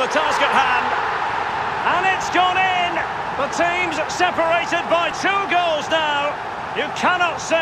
the task at hand. And it's gone in! The team's separated by two goals now. You cannot say...